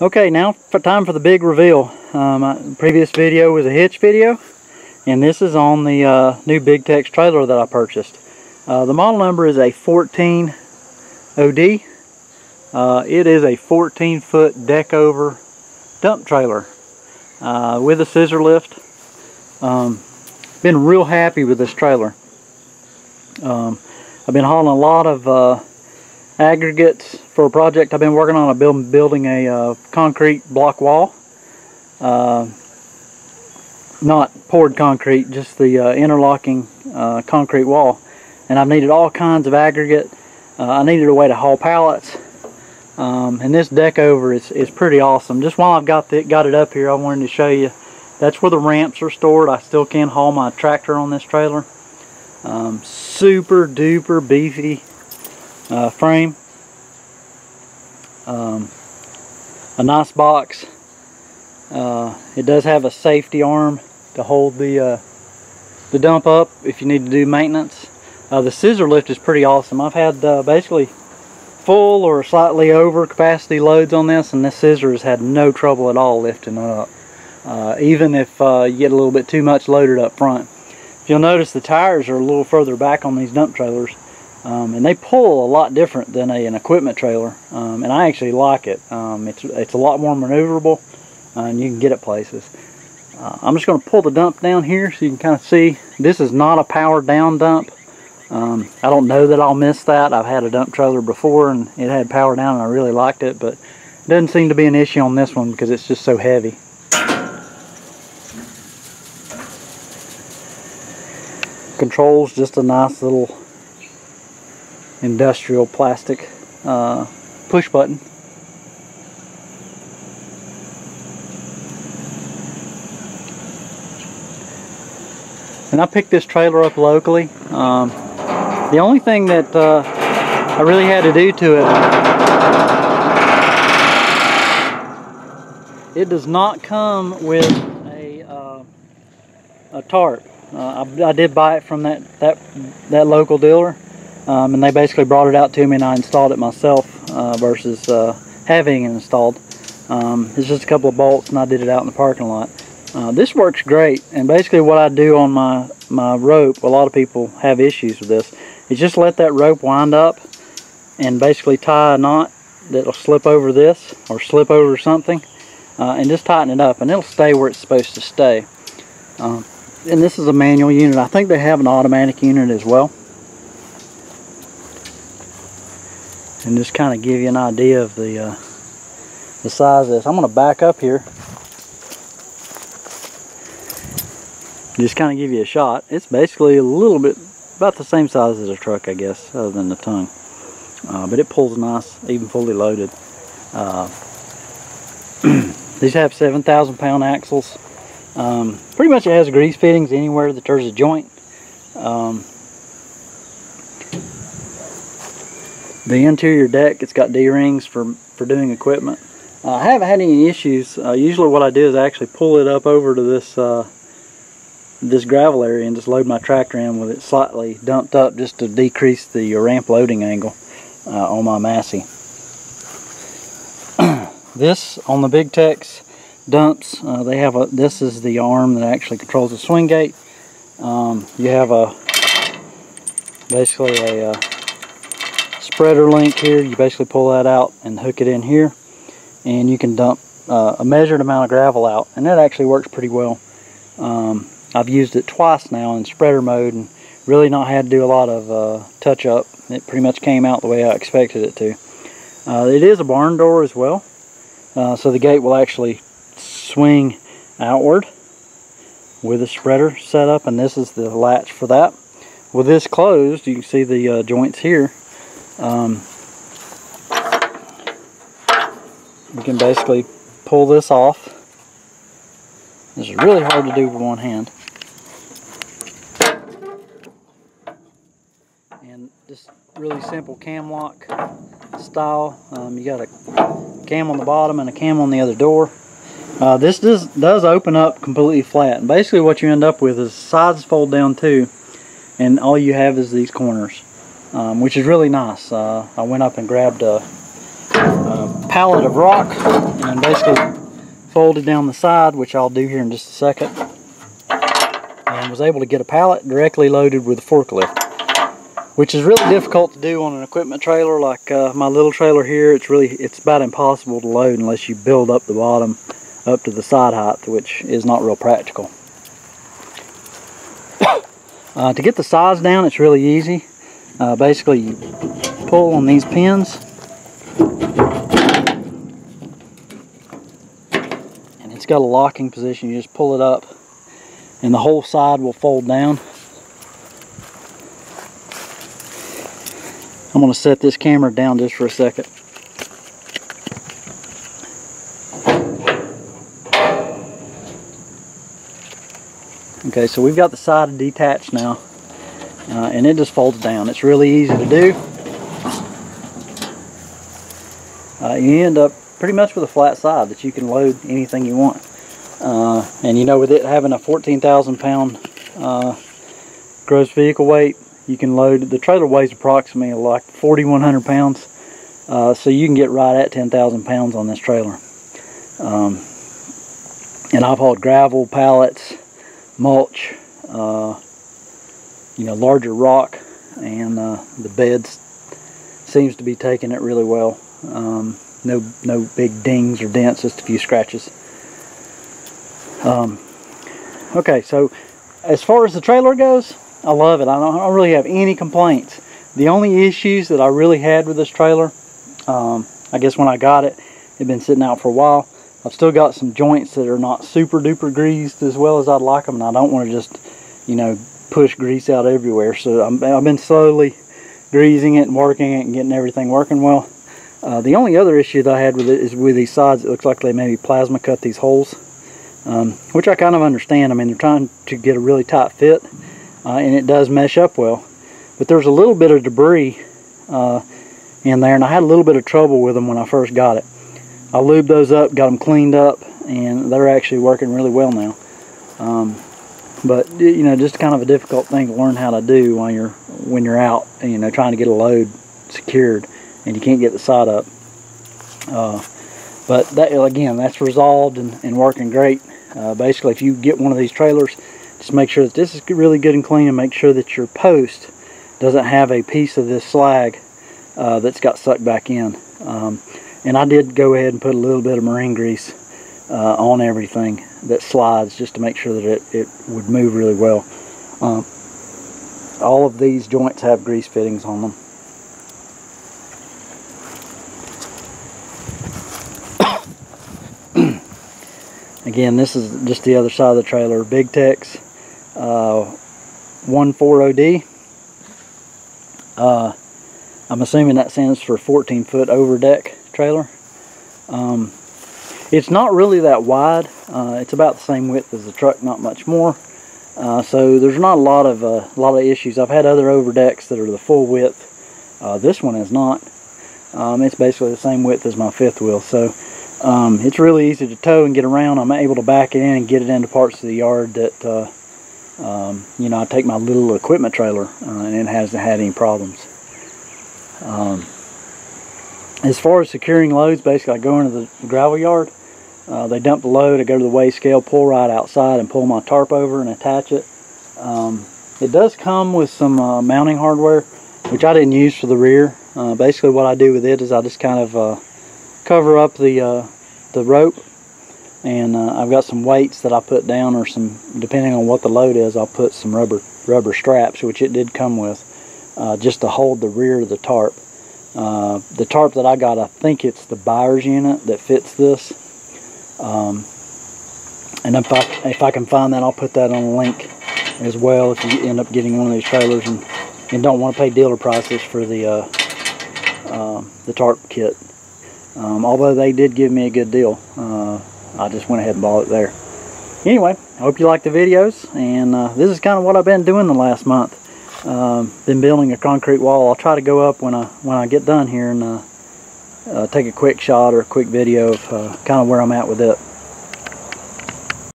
Okay, now for time for the big reveal. Um, my previous video was a hitch video, and this is on the uh, new Big Tex trailer that I purchased. Uh, the model number is a 14 OD. Uh, it is a 14 foot deck over dump trailer uh, with a scissor lift. Um, been real happy with this trailer. Um, I've been hauling a lot of uh, aggregates for a project I've been working on. I've been building a uh, concrete block wall. Uh, not poured concrete, just the uh, interlocking uh, concrete wall. And I've needed all kinds of aggregate. Uh, I needed a way to haul pallets. Um, and this deck over is, is pretty awesome. Just while I've got, the, got it up here, I wanted to show you. That's where the ramps are stored. I still can haul my tractor on this trailer. Um, super duper beefy uh, frame. Um, a nice box. Uh, it does have a safety arm to hold the uh, the dump up if you need to do maintenance. Uh, the scissor lift is pretty awesome. I've had uh, basically full or slightly over capacity loads on this and this scissor has had no trouble at all lifting it up. Uh, even if you get a little bit too much loaded up front. If you'll notice the tires are a little further back on these dump trailers. Um, and they pull a lot different than a, an equipment trailer um, and I actually like it. Um, it's, it's a lot more maneuverable uh, and you can get it places. Uh, I'm just going to pull the dump down here so you can kind of see. This is not a powered down dump. Um, I don't know that I'll miss that. I've had a dump trailer before and it had power down and I really liked it but it doesn't seem to be an issue on this one because it's just so heavy. Controls just a nice little industrial plastic uh, push button. And I picked this trailer up locally. Um, the only thing that uh, I really had to do to it, it does not come with a, uh, a tarp. Uh, I, I, did buy it from that, that, that local dealer. Um, and they basically brought it out to me and I installed it myself uh, versus uh, having it installed. Um, it's just a couple of bolts and I did it out in the parking lot. Uh, this works great and basically what I do on my, my rope, a lot of people have issues with this, is just let that rope wind up and basically tie a knot that'll slip over this or slip over something uh, and just tighten it up and it'll stay where it's supposed to stay. Um, and this is a manual unit. I think they have an automatic unit as well. And just kind of give you an idea of the uh, the size of this. I'm going to back up here. Just kind of give you a shot. It's basically a little bit, about the same size as a truck, I guess, other than the tongue. Uh, but it pulls nice, even fully loaded. Uh, these have 7,000 pound axles. Um, pretty much it has grease fittings anywhere that there's a joint. Um, the interior deck it's got D-rings for for doing equipment. Uh, I haven't had any issues. Uh, usually what I do is I actually pull it up over to this uh, this gravel area and just load my tractor in with it slightly dumped up just to decrease the ramp loading angle uh, on my Massey. This on the Big Tex dumps uh, they have a this is the arm that actually controls the swing gate. Um, you have a basically a spreader link here. You basically pull that out and hook it in here. And you can dump uh, a measured amount of gravel out. And that actually works pretty well. Um, I've used it twice now in spreader mode and really not had to do a lot of uh, touch up it pretty much came out the way I expected it to. Uh, it is a barn door as well. Uh, so the gate will actually swing outward with a spreader set up and this is the latch for that. With this closed you can see the uh, joints here um, you can basically pull this off. This is really hard to do with one hand. And just really simple cam lock style. Um, you got a cam on the bottom and a cam on the other door. Uh, this does, does open up completely flat. And basically what you end up with is sides fold down too. And all you have is these corners um, which is really nice. Uh, I went up and grabbed a uh, pallet of rock and basically folded down the side, which I'll do here in just a second. And was able to get a pallet directly loaded with a forklift which is really difficult to do on an equipment trailer like uh, my little trailer here it's really it's about impossible to load unless you build up the bottom up to the side height which is not real practical uh, to get the size down it's really easy uh, basically you pull on these pins and it's got a locking position. You just pull it up and the whole side will fold down. I'm going to set this camera down just for a second. Okay, so we've got the side detached now, uh, and it just folds down. It's really easy to do. Uh, you end up pretty much with a flat side that you can load anything you want. Uh, and you know, with it having a 14,000 pound uh, gross vehicle weight, you can load the trailer weighs approximately like 4100 pounds uh, so you can get right at 10,000 pounds on this trailer um, and I've hauled gravel pallets mulch uh, you know larger rock and uh, the beds seems to be taking it really well um, no no big dings or dents just a few scratches um, okay so as far as the trailer goes I love it. I don't, I don't, really have any complaints. The only issues that I really had with this trailer, um, I guess when I got it, it had been sitting out for a while. I've still got some joints that are not super duper greased as well as I'd like them, and I don't want to just, you know, push grease out everywhere. So i have been slowly greasing it and working it and getting everything working well. Uh, the only other issue that I had with it is with these sides, it looks like they maybe plasma cut these holes, um, which I kind of understand. I mean, they're trying to get a really tight fit uh, and it does mesh up well. But there's a little bit of debris uh, in there, and I had a little bit of trouble with them when I first got it. I lubed those up, got them cleaned up, and they're actually working really well now. Um, but you know, just kind of a difficult thing to learn how to do when you're when you're out, you know, trying to get a load secured, and you can't get the side up. Uh, but that again, that's resolved and, and working great. Uh, basically, if you get one of these trailers just make sure that this is really good and clean and make sure that your post doesn't have a piece of this slag uh, that's got sucked back in. Um, and I did go ahead and put a little bit of marine grease uh, on everything that slides just to make sure that it, it would move really well. Um, all of these joints have grease fittings on them. Again, this is just the other side of the trailer. Big Tex uh, 14OD. Uh, I'm assuming that stands for 14 foot over deck trailer. Um, it's not really that wide. Uh, it's about the same width as the truck, not much more. Uh, so there's not a lot of uh, a lot of issues. I've had other overdecks that are the full width. Uh, this one is not. Um, it's basically the same width as my fifth wheel. So um, it's really easy to tow and get around. I'm able to back it in and get it into parts of the yard that uh, um, you know, I take my little equipment trailer uh, and it hasn't had any problems. Um, as far as securing loads, basically I go into the gravel yard, uh, they dump the load, I go to the weigh scale, pull right outside and pull my tarp over and attach it. Um, it does come with some uh, mounting hardware, which I didn't use for the rear. Uh, basically what I do with it is I just kind of uh, cover up the, uh, the rope and uh, I've got some weights that I put down or some depending on what the load is I'll put some rubber rubber straps which it did come with just to hold the rear of the tarp the tarp that I got I think it's the Buyers unit that fits this um, and if I, if I can find that I'll put that on a link as well if you end up getting one of these trailers and, and don't want to pay dealer prices for the uh, um, the tarp kit um, although they did give me a good deal uh, I just went ahead and bought it there. Anyway, I hope you like the videos, and uh, this is kind of what I've been doing the last month. Um, been building a concrete wall. I'll try to go up when I when I get done here and uh, uh, take a quick shot or a quick video of uh, kind of where I'm at with it.